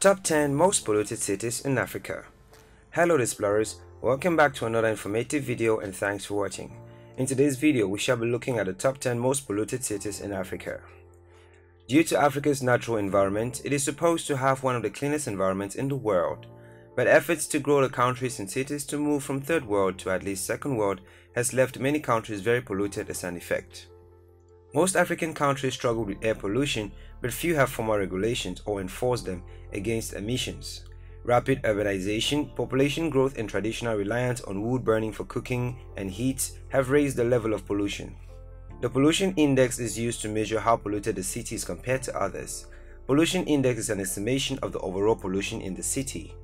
Top 10 Most Polluted Cities in Africa Hello Displorers, welcome back to another informative video and thanks for watching. In today's video, we shall be looking at the top 10 most polluted cities in Africa. Due to Africa's natural environment, it is supposed to have one of the cleanest environments in the world. But efforts to grow the countries and cities to move from third world to at least second world has left many countries very polluted as an effect. Most African countries struggle with air pollution, but few have formal regulations or enforce them against emissions. Rapid urbanization, population growth and traditional reliance on wood burning for cooking and heat have raised the level of pollution. The pollution index is used to measure how polluted the city is compared to others. Pollution index is an estimation of the overall pollution in the city.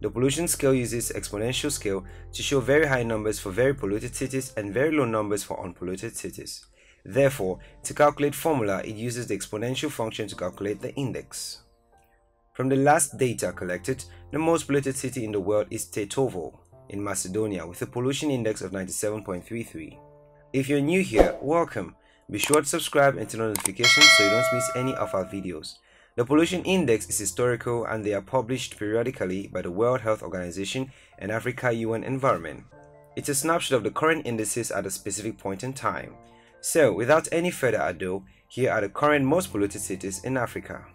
The pollution scale uses exponential scale to show very high numbers for very polluted cities and very low numbers for unpolluted cities. Therefore, to calculate formula, it uses the exponential function to calculate the index. From the last data collected, the most polluted city in the world is Tetovo in Macedonia with a pollution index of 97.33. If you're new here, welcome. Be sure to subscribe and turn on notifications so you don't miss any of our videos. The pollution index is historical and they are published periodically by the World Health Organization and Africa UN Environment. It's a snapshot of the current indices at a specific point in time. So, without any further ado, here are the current most polluted cities in Africa.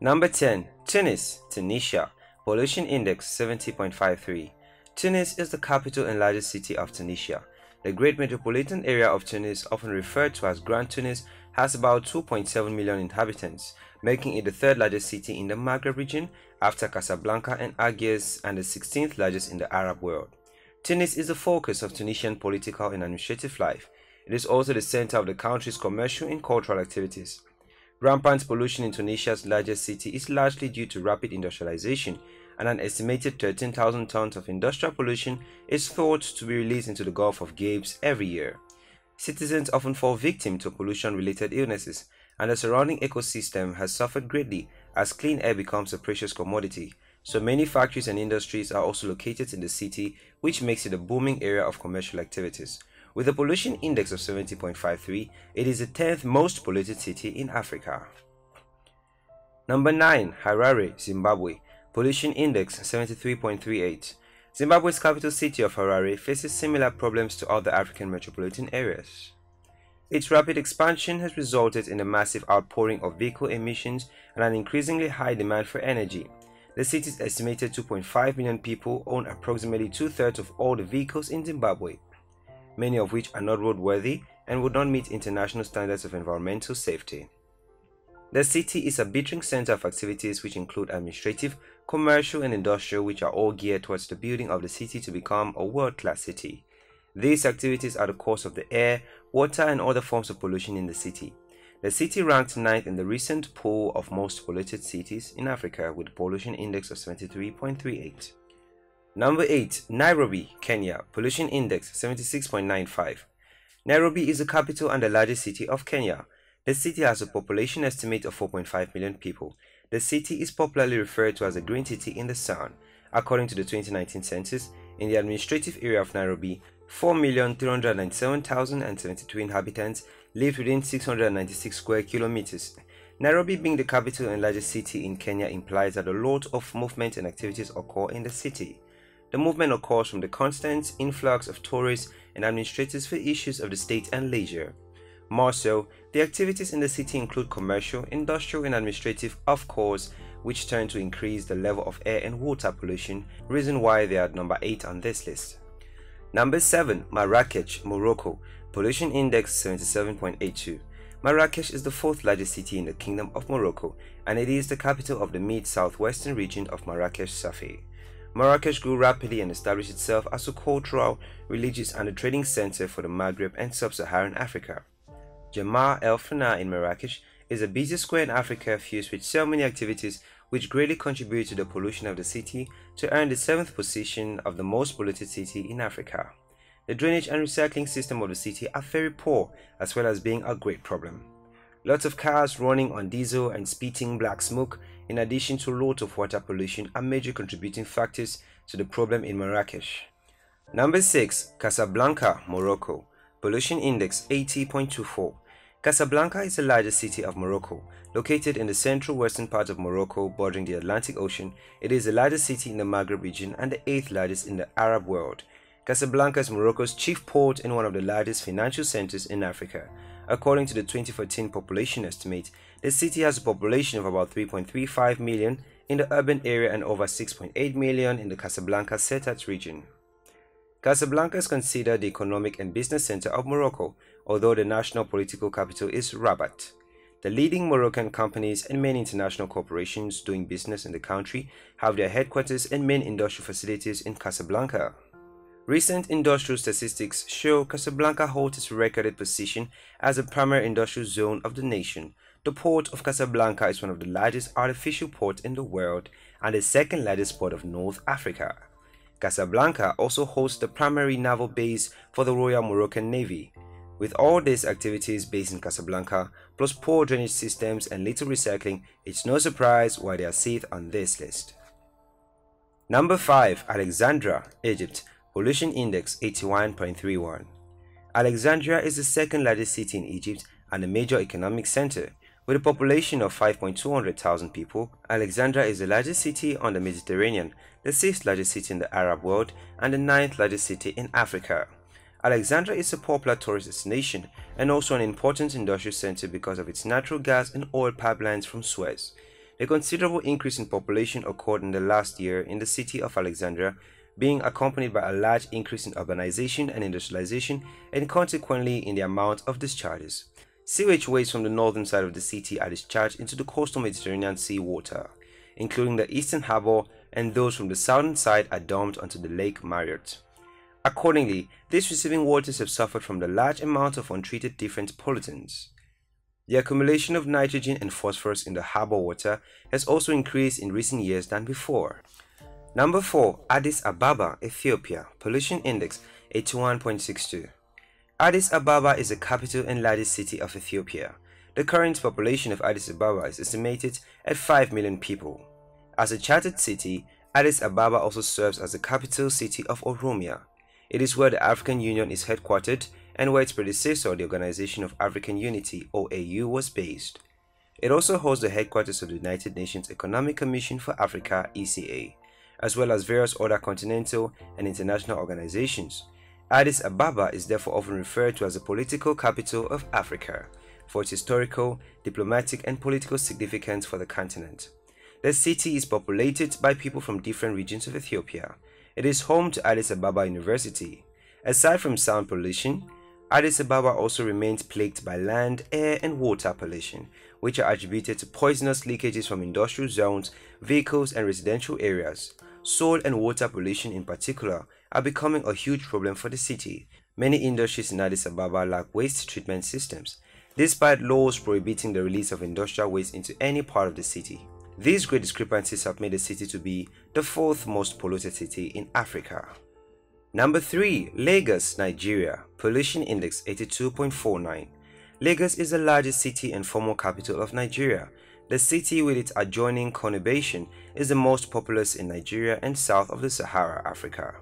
Number 10. Tunis, Tunisia. Pollution Index 70.53. Tunis is the capital and largest city of Tunisia. The great metropolitan area of Tunis, often referred to as Grand Tunis, has about 2.7 million inhabitants, making it the third largest city in the Maghreb region after Casablanca and Algiers and the 16th largest in the Arab world. Tunis is the focus of Tunisian political and administrative life, it is also the center of the country's commercial and cultural activities. Rampant pollution in Tunisia's largest city is largely due to rapid industrialization, and an estimated 13,000 tons of industrial pollution is thought to be released into the Gulf of Gabes every year. Citizens often fall victim to pollution-related illnesses, and the surrounding ecosystem has suffered greatly as clean air becomes a precious commodity. So many factories and industries are also located in the city, which makes it a booming area of commercial activities. With a pollution index of 70.53, it is the 10th most polluted city in Africa. Number 9. Harare, Zimbabwe. Pollution index 73.38. Zimbabwe's capital city of Harare faces similar problems to other African metropolitan areas. Its rapid expansion has resulted in a massive outpouring of vehicle emissions and an increasingly high demand for energy. The city's estimated 2.5 million people own approximately two-thirds of all the vehicles in Zimbabwe many of which are not roadworthy and would not meet international standards of environmental safety. The city is a beating center of activities which include administrative, commercial and industrial which are all geared towards the building of the city to become a world-class city. These activities are the cause of the air, water and other forms of pollution in the city. The city ranked ninth in the recent poll of most polluted cities in Africa with a pollution index of 73.38. Number 8. Nairobi, Kenya. Pollution Index 76.95. Nairobi is the capital and the largest city of Kenya. The city has a population estimate of 4.5 million people. The city is popularly referred to as a green city in the sun. According to the 2019 census, in the administrative area of Nairobi, 4,397,072 inhabitants live within 696 square kilometers. Nairobi being the capital and largest city in Kenya implies that a lot of movement and activities occur in the city. The movement occurs from the constant influx of tourists and administrators for issues of the state and leisure. More so, the activities in the city include commercial, industrial and administrative of course, which tend to increase the level of air and water pollution, reason why they are number 8 on this list. Number 7. Marrakech, Morocco, pollution index 77.82. Marrakech is the fourth largest city in the Kingdom of Morocco and it is the capital of the mid-southwestern region of Marrakech Safi. Marrakesh grew rapidly and established itself as a cultural, religious and a trading center for the Maghreb and sub-Saharan Africa. Jemaa El Fna in Marrakesh is a busy square in Africa fused with so many activities which greatly contribute to the pollution of the city to earn the 7th position of the most polluted city in Africa. The drainage and recycling system of the city are very poor as well as being a great problem. Lots of cars running on diesel and spitting black smoke in addition to lot of water pollution are major contributing factors to the problem in Marrakesh. Number 6. Casablanca, Morocco. Pollution Index 80.24. Casablanca is the largest city of Morocco. Located in the central western part of Morocco bordering the Atlantic Ocean, it is the largest city in the Maghreb region and the eighth largest in the Arab world. Casablanca is Morocco's chief port and one of the largest financial centers in Africa. According to the 2014 population estimate, the city has a population of about 3.35 million in the urban area and over 6.8 million in the Casablanca Settat region. Casablanca is considered the economic and business center of Morocco, although the national political capital is Rabat. The leading Moroccan companies and many international corporations doing business in the country have their headquarters and main industrial facilities in Casablanca. Recent industrial statistics show Casablanca holds its recorded position as a primary industrial zone of the nation. The port of Casablanca is one of the largest artificial ports in the world and the second largest port of North Africa. Casablanca also hosts the primary naval base for the Royal Moroccan Navy. With all these activities based in Casablanca, plus poor drainage systems and little recycling, it's no surprise why they are safe on this list. Number 5. Alexandria, Egypt. Pollution Index 81.31. Alexandria is the second largest city in Egypt and a major economic center. With a population of 5.200,000 people, Alexandria is the largest city on the Mediterranean, the sixth largest city in the Arab world, and the ninth largest city in Africa. Alexandria is a popular tourist destination and also an important industrial center because of its natural gas and oil pipelines from Suez. A considerable increase in population occurred in the last year in the city of Alexandria, being accompanied by a large increase in urbanization and industrialization and consequently in the amount of discharges. Sewage waste from the northern side of the city are discharged into the coastal Mediterranean sea water, including the eastern harbor, and those from the southern side are dumped onto the Lake Mariout. Accordingly, these receiving waters have suffered from the large amount of untreated different pollutants. The accumulation of nitrogen and phosphorus in the harbor water has also increased in recent years than before. Number 4. Addis Ababa, Ethiopia. Pollution Index 81.62. Addis Ababa is the capital and largest city of Ethiopia. The current population of Addis Ababa is estimated at 5 million people. As a chartered city, Addis Ababa also serves as the capital city of Oromia. It is where the African Union is headquartered and where its predecessor, the Organization of African Unity OAU, was based. It also hosts the headquarters of the United Nations Economic Commission for Africa ECA, as well as various other continental and international organizations. Addis Ababa is therefore often referred to as the political capital of Africa for its historical, diplomatic, and political significance for the continent. The city is populated by people from different regions of Ethiopia. It is home to Addis Ababa University. Aside from sound pollution, Addis Ababa also remains plagued by land, air, and water pollution, which are attributed to poisonous leakages from industrial zones, vehicles, and residential areas. Soil and water pollution in particular are becoming a huge problem for the city. Many industries in Addis Ababa lack waste treatment systems, despite laws prohibiting the release of industrial waste into any part of the city. These great discrepancies have made the city to be the fourth most polluted city in Africa. Number 3. Lagos, Nigeria. Pollution Index 82.49. Lagos is the largest city and former capital of Nigeria. The city with its adjoining conurbation is the most populous in Nigeria and south of the Sahara, Africa.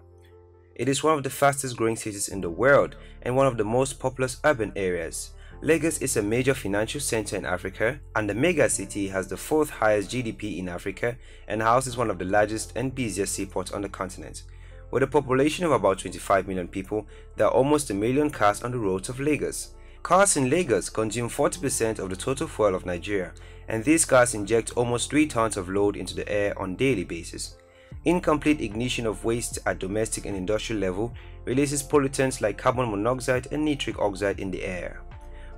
It is one of the fastest growing cities in the world and one of the most populous urban areas. Lagos is a major financial center in Africa and the mega city has the fourth highest GDP in Africa and houses one of the largest and busiest seaports on the continent. With a population of about 25 million people, there are almost a million cars on the roads of Lagos. Cars in Lagos consume 40% of the total fuel of Nigeria and these cars inject almost 3 tons of load into the air on daily basis. Incomplete ignition of waste at domestic and industrial level releases pollutants like carbon monoxide and nitric oxide in the air.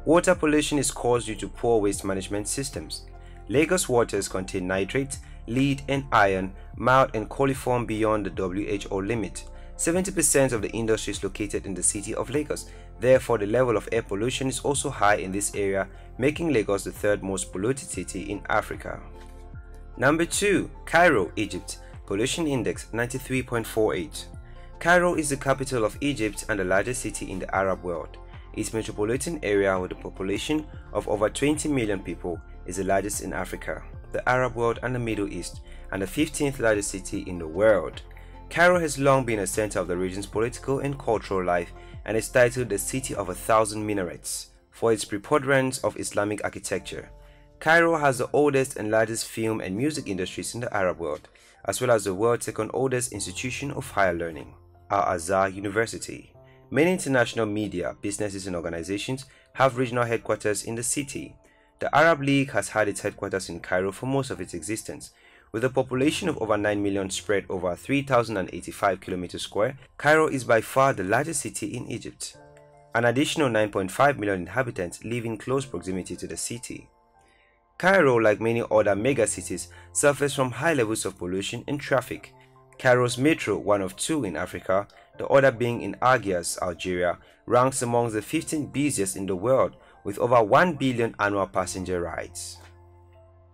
Water pollution is caused due to poor waste management systems. Lagos waters contain nitrates, lead and iron, mild and coliform beyond the WHO limit. 70% of the industry is located in the city of Lagos. Therefore, the level of air pollution is also high in this area, making Lagos the third most polluted city in Africa. Number 2. Cairo, Egypt. Pollution Index 93.48. Cairo is the capital of Egypt and the largest city in the Arab world. Its metropolitan area with a population of over 20 million people is the largest in Africa, the Arab world and the Middle East, and the 15th largest city in the world. Cairo has long been a center of the region's political and cultural life and is titled the City of a Thousand Minarets for its preponderance of Islamic architecture. Cairo has the oldest and largest film and music industries in the Arab world, as well as the world's second oldest institution of higher learning, Al-Azhar University. Many international media, businesses and organizations have regional headquarters in the city. The Arab League has had its headquarters in Cairo for most of its existence. With a population of over 9 million spread over 3,085 km square, Cairo is by far the largest city in Egypt. An additional 9.5 million inhabitants live in close proximity to the city. Cairo, like many other megacities, suffers from high levels of pollution and traffic. Cairo's metro, one of two in Africa, the other being in Algiers, Algeria, ranks among the 15 busiest in the world with over 1 billion annual passenger rides.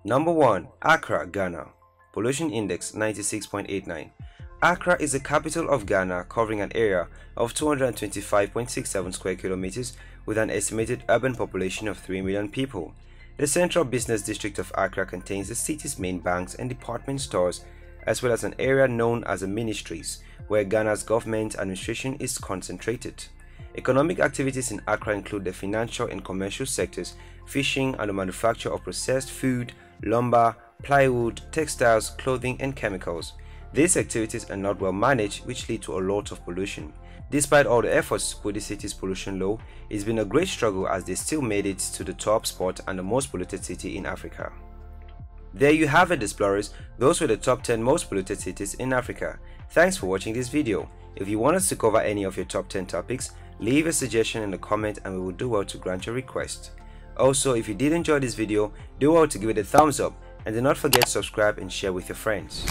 Number 1. Accra, Ghana Pollution Index 96.89 Accra is the capital of Ghana covering an area of 225.67 square kilometers with an estimated urban population of 3 million people. The central business district of Accra contains the city's main banks and department stores as well as an area known as the ministries where Ghana's government administration is concentrated. Economic activities in Accra include the financial and commercial sectors, fishing and the manufacture of processed food, lumber, plywood, textiles, clothing and chemicals. These activities are not well managed which lead to a lot of pollution. Despite all the efforts to put the city's pollution low, it's been a great struggle as they still made it to the top spot and the most polluted city in Africa. There you have it Displorers, those were the top 10 most polluted cities in Africa. Thanks for watching this video. If you want us to cover any of your top 10 topics, leave a suggestion in the comment and we will do well to grant your request. Also, if you did enjoy this video, do well to give it a thumbs up and do not forget to subscribe and share with your friends.